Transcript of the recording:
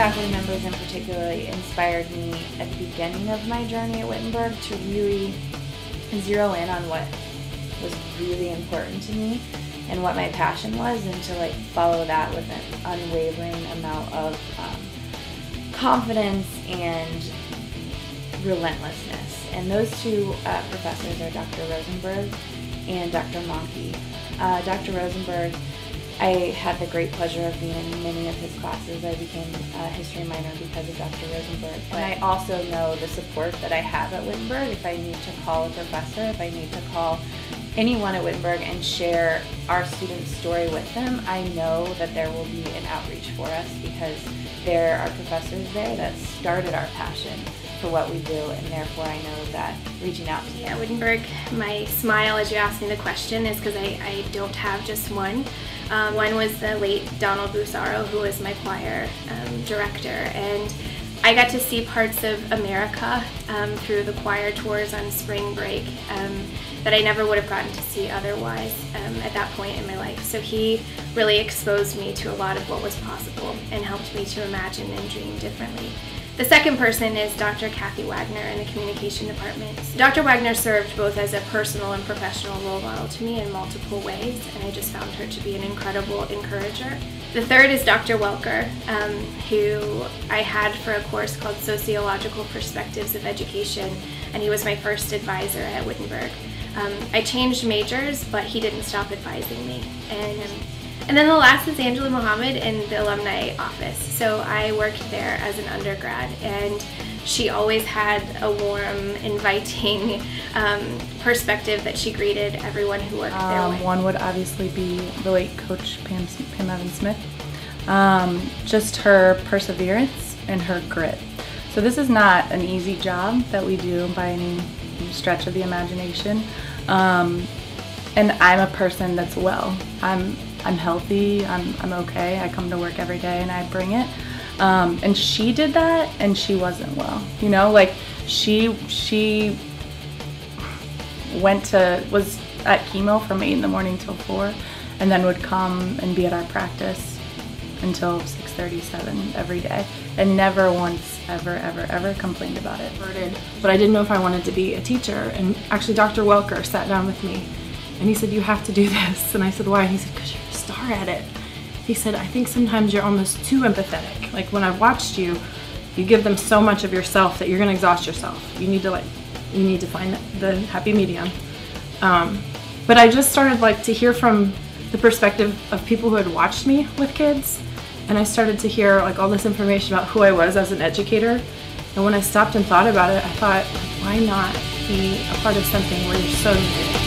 faculty members in particular inspired me at the beginning of my journey at Wittenberg to really zero in on what was really important to me and what my passion was and to like follow that with an unwavering amount of um, confidence and relentlessness. And those two uh, professors are Dr. Rosenberg and Dr. Monkey. Uh, Dr. Rosenberg, I had the great pleasure of being in many of his classes. I became a history minor because of Dr. Rosenberg. And I also know the support that I have at Wittenberg if I need to call a professor, if I need to call anyone at Wittenberg and share our student's story with them, I know that there will be an outreach for us because there are professors there that started our passion for what we do, and therefore I know that reaching out to At Wittenberg, my smile as you asked me the question is because I, I don't have just one. Um, one was the late Donald Busarow, who was my choir um, director, and I got to see parts of America um, through the choir tours on spring break um, that I never would have gotten to see otherwise um, at that point in my life. So he really exposed me to a lot of what was possible and helped me to imagine and dream differently. The second person is Dr. Kathy Wagner in the communication department. Dr. Wagner served both as a personal and professional role model to me in multiple ways, and I just found her to be an incredible encourager. The third is Dr. Welker, um, who I had for a course called Sociological Perspectives of Education, and he was my first advisor at Wittenberg. Um, I changed majors, but he didn't stop advising me. And and then the last is Angela Muhammad in the alumni office. So I worked there as an undergrad, and she always had a warm, inviting um, perspective that she greeted everyone who worked there Um, with. one would obviously be the late coach Pam, Pam Evan Smith. Um, just her perseverance and her grit. So this is not an easy job that we do by any stretch of the imagination. Um, and I'm a person that's well. I'm I'm healthy. I'm I'm okay. I come to work every day and I bring it. Um, and she did that, and she wasn't well. You know, like she she went to was at chemo from eight in the morning till four, and then would come and be at our practice until six thirty-seven every day, and never once ever ever ever complained about it. but I didn't know if I wanted to be a teacher. And actually, Dr. Welker sat down with me and he said, You have to do this. And I said, Why? And he said, Because you're a star at it. He said, I think sometimes you're almost too empathetic. Like when I've watched you, you give them so much of yourself that you're going to exhaust yourself. You need to, like, you need to find the happy medium. Um, but I just started like to hear from the perspective of people who had watched me with kids, and I started to hear like all this information about who I was as an educator. And when I stopped and thought about it, I thought, why not be a part of something where you're so needed?